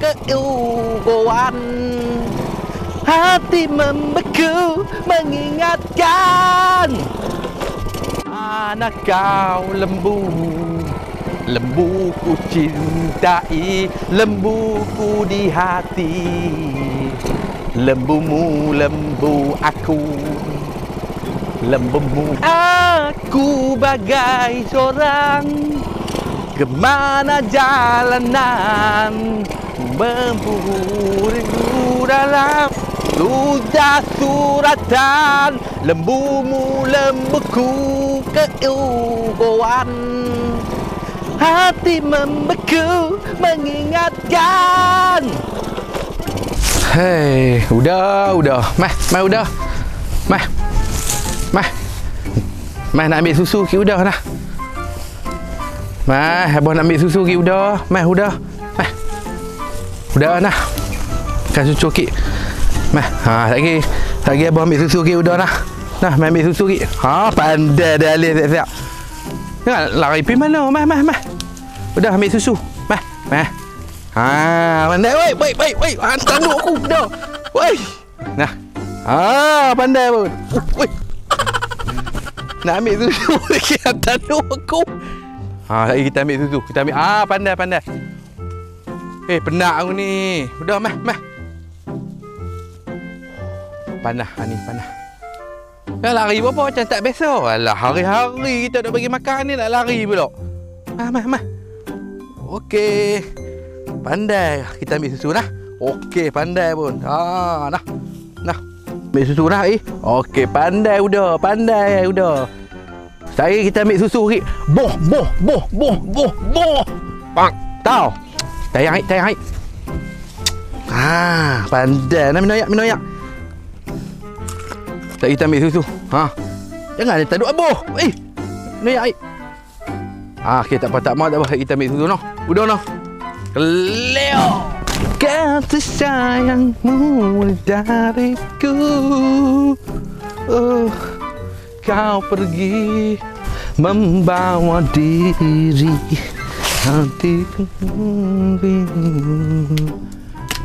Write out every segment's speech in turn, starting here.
keugoan Hati membeku mengingatkan Anak kau lembu? Lembu ku cintai Lembu ku di hati. Lembumu lembu aku. Lembumu Aku bagai seorang. Kemana jalanan Memburu dalam Sudah suratan Lembumu lembuku keugoan Hati membeku mengingatkan Hei, udah, udah. Meh, meh udah. Meh. Meh. Meh nak ambil susu ki udah dah. Meh, abah nak ambil susu ki udah. Meh udah. Meh. Udah nah. Kan susu ki. Meh, ha lagi. Lagi abah ambil susu ki udah nah. Nah, meh ambil susu ki. Ha, pandai dah alih siap-siap. Jangan lari pergi mana, meh, meh, meh. Udah ambil susu. Meh, meh. Ha, pandai. Woi, woi, woi, woi. Hantar duk aku. Dah. Woi. Nah. Ha, pandai pun. Woi. Nak ambil susu lagi hantar aku. Ha, lagi kita ambil susu. Kita ambil. Ah, pandai, pandai. Eh, penat aku ni. Udah, meh, meh. Panah, ha, ni, panah. Dah lari berapa macam tak biasa. Alah, hari-hari kita nak bagi makan ni nak lari pula. Meh, meh, meh. Okey. Pandai kita ambil susu dah. Okey, pandai pun. Ha, dah. Nah. Ambil susu dah eh. Okey, pandai udah, pandai udah. Saya kita ambil susu lagi. Boh, boh, boh, boh, boh, boh. Pak. Tahu. Tayang air, tayang air. Ha, pandai nak minum air, minum air. Tak kita ambil susu. Ha. Jangan dia tak duk aboh. Eh. Minum air. Ah, okey tak apa tak mau tak apa kita ambil susu noh. Udah noh. Leo. Kasih sayangmu dariku. Oh, kau pergi membawa diri hatiku.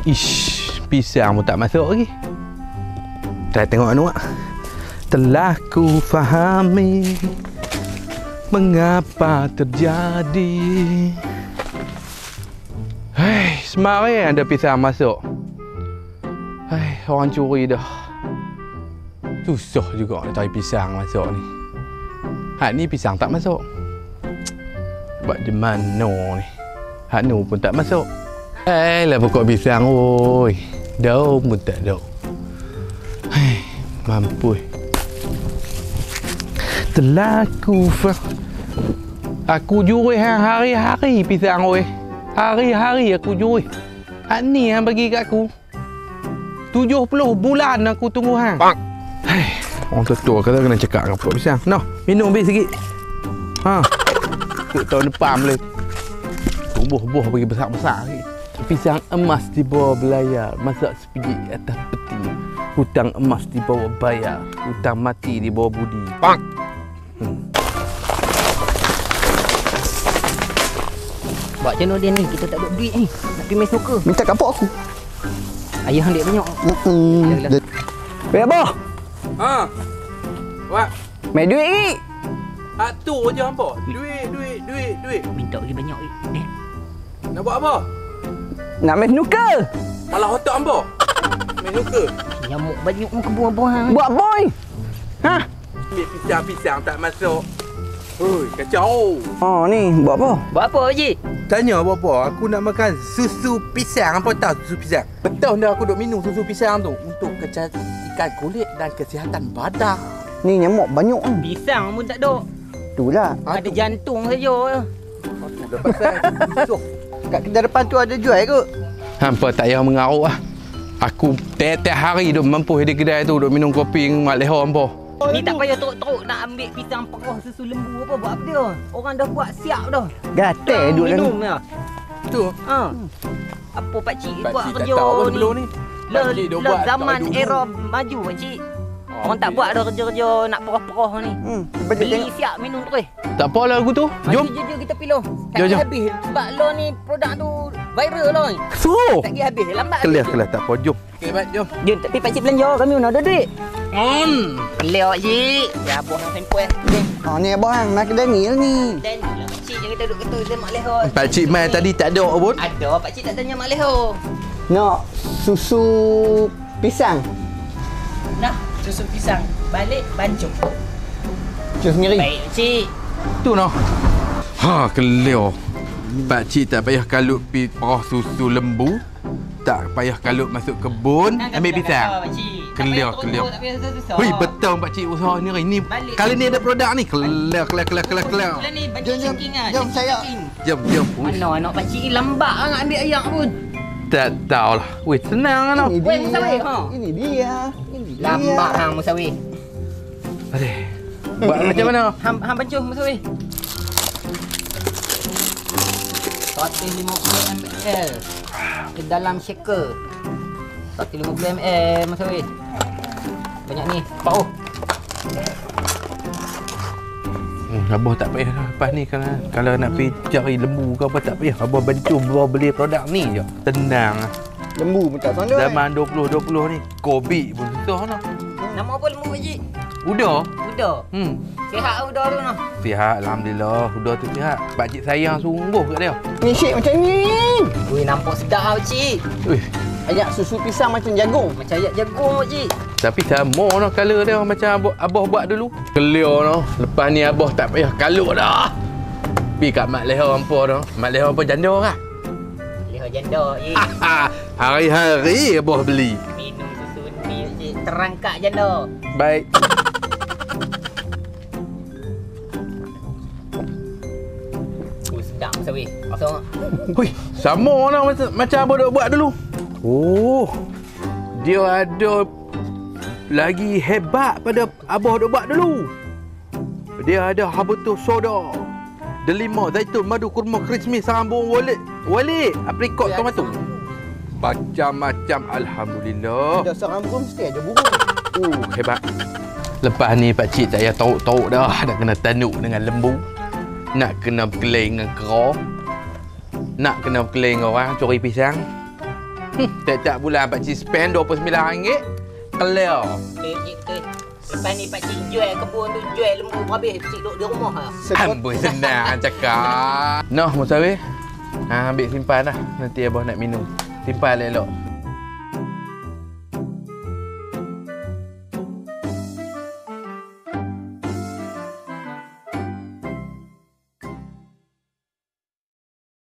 Ish, pisang pun tak masuk lagi. Dah tengok anu ah. Telah ku fahami mengapa terjadi. Hei, semarin ada pisang masuk. Hei, orang curi dah. Susah juga nak cari pisang masuk ni. Hak ni pisang tak masuk. Buat di mana ni? Hak nu pun tak masuk. Hei, lah pokok pisang oi. Daun pun tak ada. Hei, mampus. Telah ku fa Aku juri hari-hari pisang oi. Hari-hari aku juri. Hak ni hang bagi kat aku. 70 bulan aku tunggu hang. Bang. Hei, orang tua kata kena cakap dengan pokok pisang. Noh, minum bis sikit. Ha. Untuk tahun depan boleh. Buah-buah bagi besar-besar lagi. Pisang emas di bawah belayar. Masak sepiji atas peti. Hutang emas di bawah bayar. Hutang mati di bawah budi. Bang. Buat macam mana dia ni? Kita tak ada duit ni. Nak pergi main snooker. Minta kapok aku. Ayah hang dia banyak. Hmm. Wei apa? Ha. Wak, Main duit ni. hak tu je hampa. Duit, duit, duit, duit. Minta lagi banyak. Eh, Nak buat apa? Nak main snooker. Malah otak hampa. Main nuka. nyamuk banyak muka buah-buahan. Buat boy. Ha? Ambil pisang-pisang tak masuk. Oi, kacau. Oh ni buat apa? Buat apa, Haji? Tanya apa-apa, aku nak makan susu pisang. Apa tahu susu pisang? Betul dah aku duk minum susu pisang tu untuk kecantikan kulit dan kesihatan badan. Ni nyamuk banyak ni. Pisang pun tak ada. Itulah. Ada jantung saja. Pasal susu. Kat kedai depan tu ada jual kot. Hampa tak payah mengarut lah. Aku tiap-tiap hari duk mampu di kedai tu duk minum kopi dengan mak leha hampa. Ni tak payah teruk-teruk nak ambil pisang perah susu lembu apa buat apa dia. Orang dah buat siap dah. Gatal duduk dalam minum ni. ya. Tu. Ha. Apa pak cik Pak buat cik tak kerja tahu pun ni? sebelum ni. Le, Pak cik duk le buat zaman era maju pak cik. Orang tak buat dah kerja-kerja nak perah-perah ni. Hmm. Dia Beli tengok. siap minum terus. Tak apalah aku tu. Jom. Jom, jom, kita pilih. Tak Jom, jom. habis sebab lo ni produk tu Viral lah. So. Tak pergi habis. Lambat Kelah, habis. kelah tak apa. Jom. Okey, baik, jom. Jom, tapi pakcik belanja. Kami mana ada duit. Kelia pakcik. Ya, buah nak sampel. Oh ni abang nak kedai ni lah ni. Dan tu lah pakcik. Jangan kita duduk kata saya Mak Leho. Pak Cik Mai tadi tak ada pun. Ada. Pakcik tak tanya Mak Leho. Nak susu pisang. Susu pisang. Balik bancuk. Cuci sendiri. Baik, pakcik. Tu noh. Ha, kelio. Pak Cik tak payah kalut pi perah susu lembu. Tak payah kalut masuk kebun ambil pisang. Kelia, kelia. Hui, betul Pak Cik usaha ni. Ini Balik. kali ni ada produk ni. Kelia, kelia, kelia, kelia. Bulan ni Jom, jom. ah. Jom, saya. Jom, jom. Mana anak pakcik ni lambat ah nak ambil ayak pun. tak tahulah. Weh, senang kan. Ini dia. Ha? Ini dia. Lambat hang Musawir. Aduh. Buat macam mana? Hang hang bancuh Musawir. 150 ml ke dalam shaker. 150 ml Musawir. Banyak ni. Pau. Hmm, Abah tak payah dah lepas ni kalau, kalau nak pergi cari lembu ke apa tak payah. Abah bantu bawa beli produk ni je. Tenang. Lembu pun tak sondoi. Zaman 2020 ni COVID pun susah noh. Nama apa lembu pakcik? Udah. Udah. Hmm. Sihat udah tu noh. Sihat Alhamdulillah. Udah tu sihat. Pak Cik sayang sungguh kat dia. Ni shake macam ni. Ui nampak sedap ah pakcik. Uish. Ayak susu pisang macam jagung. Macam ayak jagung pakcik. Tapi sama noh color dia macam abah, abah buat dulu. Clear noh. Lepas ni abah tak payah kalut dah. Pergi kat Mak Leha hampa dah. Mak Leha hampa janda lah. Janda pakcik. Hari-hari abah beli. Minum susu ni. Terangkat janda. Baik. Sedap. Hui, sama lah macam, macam abah duk buat dulu. Oh. Dia ada lagi hebat pada abah duk buat dulu. Dia ada habatus soda. Delima, zaitun, madu, kurma, krismis, sarambung, walik, walik, aprikot, tomato. Macam-macam Alhamdulillah. Dasar rambut mesti ada burung. Uh, hebat. Lepas ni pak cik tak payah tauk-tauk dah. Nak kena tanuk dengan lembu. Nak kena berkeling dengan kera. Nak kena berkeling dengan orang curi pisang. Hmm, tiap-tiap bulan pak cik spend RM29. Clear. Eh, cik, eh. Lepas ni pakcik jual kebun tu, jual lembu habis. Pakcik duduk di rumah lah. Amboi senang cakap. Noh, Musawir. Ha, ambil simpan dah. Nanti abah nak minum. Simpan elok-elok.